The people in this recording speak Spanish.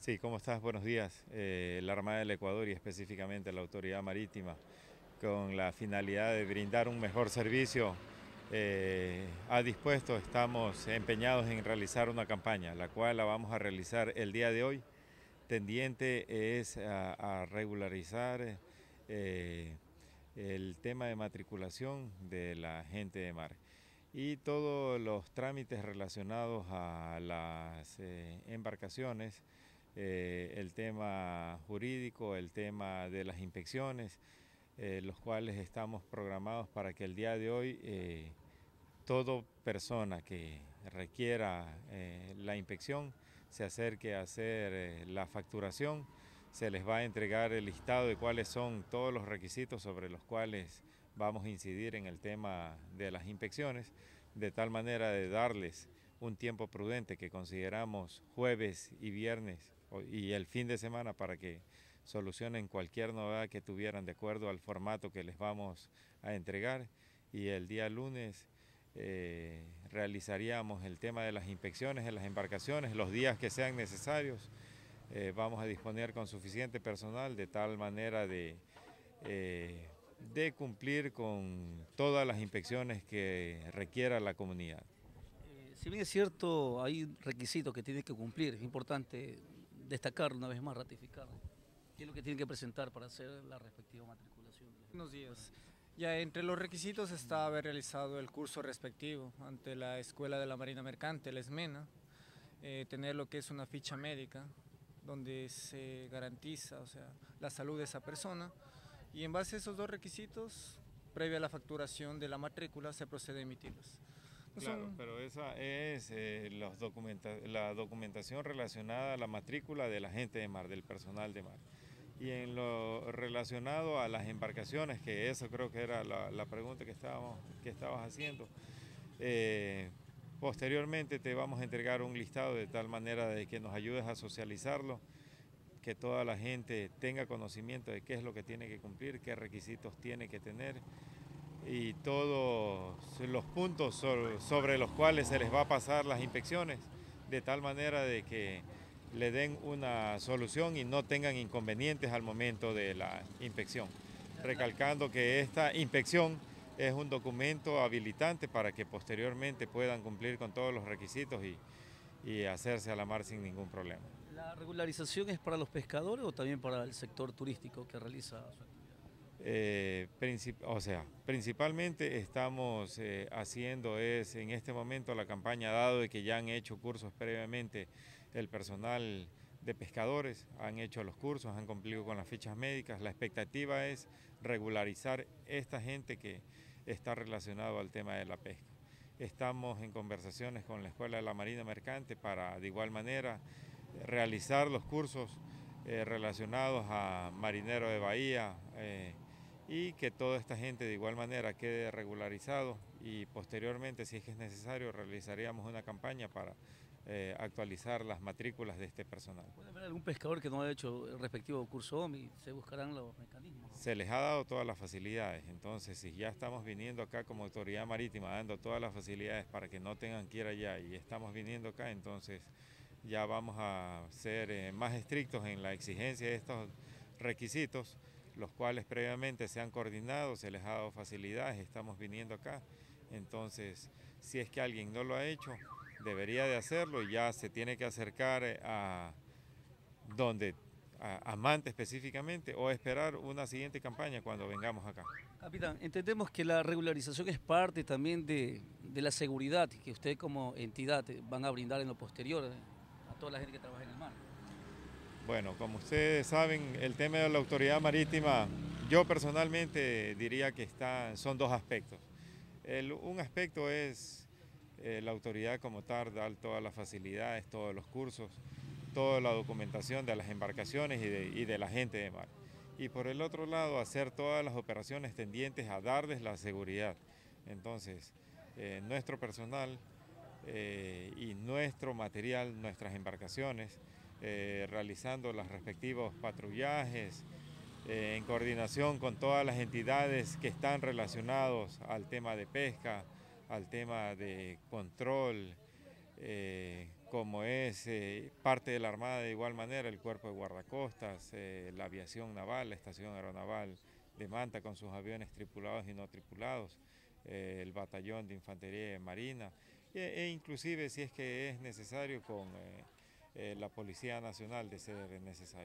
Sí, ¿cómo estás? Buenos días. Eh, la Armada del Ecuador y específicamente la Autoridad Marítima, con la finalidad de brindar un mejor servicio, eh, ha dispuesto, estamos empeñados en realizar una campaña, la cual la vamos a realizar el día de hoy. Tendiente es a, regularizar eh, el tema de matriculación de la gente de mar y todos los trámites relacionados a las embarcaciones eh, el tema jurídico, el tema de las inspecciones, eh, los cuales estamos programados para que el día de hoy eh, toda persona que requiera la inspección se acerque a hacer la facturación, se les va a entregar el listado de cuáles son todos los requisitos sobre los cuales vamos a incidir en el tema de las inspecciones, de tal manera de darles un tiempo prudente que consideramos jueves y viernes y el fin de semana para que solucionen cualquier novedad que tuvieran de acuerdo al formato que les vamos a entregar y el día lunes eh, realizaríamos el tema de las inspecciones en las embarcaciones los días que sean necesarios. Eh, vamos a disponer con suficiente personal de tal manera de, eh, de cumplir con todas las inspecciones que requiera la comunidad. Si bien es cierto, hay requisitos que tiene que cumplir, es importante destacar una vez más, ratificar. ¿Qué es lo que tienen que presentar para hacer la respectiva matriculación? Buenos días. Ya entre los requisitos está haber realizado el curso respectivo ante la Escuela de la Marina Mercante, la ESMENA, eh, tener lo que es una ficha médica donde se garantiza o sea, la salud de esa persona y en base a esos dos requisitos, previa a la facturación de la matrícula, se procede a emitirlos. Claro, pero esa es eh, los la documentación relacionada a la matrícula de la gente de mar, del personal de mar. Y en lo relacionado a las embarcaciones, que eso creo que era la, pregunta que, estábamos, que estabas haciendo, eh, posteriormente te vamos a entregar un listado de tal manera de que nos ayudes a socializarlo, que toda la gente tenga conocimiento de qué es lo que tiene que cumplir, qué requisitos tiene que tener y todos los puntos sobre los cuales se les va a pasar las inspecciones, de tal manera de que le den una solución y no tengan inconvenientes al momento de la inspección. Recalcando que esta inspección es un documento habilitante para que posteriormente puedan cumplir con todos los requisitos y, y hacerse a la mar sin ningún problema. ¿La regularización es para los pescadores o también para el sector turístico que realiza? Eh, o sea, principalmente estamos eh, haciendo es en este momento la campaña, dado de que ya han hecho cursos previamente el personal de pescadores, han hecho los cursos, han cumplido con las fichas médicas. La expectativa es regularizar esta gente que está relacionado al tema de la pesca. Estamos en conversaciones con la Escuela de la Marina Mercante para de igual manera realizar los cursos eh, relacionados a marinero de bahía, y que toda esta gente de igual manera quede regularizado y posteriormente, si es que es necesario, realizaríamos una campaña para eh, actualizar las matrículas de este personal. ¿Puede haber algún pescador que no haya hecho el respectivo curso OMI? ¿Se buscarán los mecanismos? Se les ha dado todas las facilidades, entonces si ya estamos viniendo acá como autoridad marítima dando todas las facilidades para que no tengan que ir allá y estamos viniendo acá, entonces ya vamos a ser eh, más estrictos en la exigencia de estos requisitos los cuales previamente se han coordinado, se les ha dado facilidades, estamos viniendo acá. Entonces, si es que alguien no lo ha hecho, debería de hacerlo y ya se tiene que acercar eh, a donde a, Mante específicamente o esperar una siguiente campaña cuando vengamos acá. Capitán, entendemos que la regularización es parte también de, de la seguridad que usted como entidad van a brindar en lo posterior eh, a toda la gente que trabaja en el mar. Bueno, como ustedes saben, el tema de la autoridad marítima, yo personalmente diría que son dos aspectos. un aspecto es eh, la autoridad como tal, dar todas las facilidades, todos los cursos, toda la documentación de las embarcaciones y de, la gente de mar. Y por el otro lado, hacer todas las operaciones tendientes a darles la seguridad. Entonces, eh, nuestro personal eh, y nuestro material, nuestras embarcaciones, eh, realizando los respectivos patrullajes eh, en coordinación con todas las entidades que están relacionados al tema de pesca, al tema de control, eh, como es parte de la Armada de igual manera, el Cuerpo de Guardacostas, la aviación naval, la Estación Aeronaval de Manta con sus aviones tripulados y no tripulados, el Batallón de Infantería Marina, e, e, inclusive si es que es necesario con la Policía Nacional de ser necesario.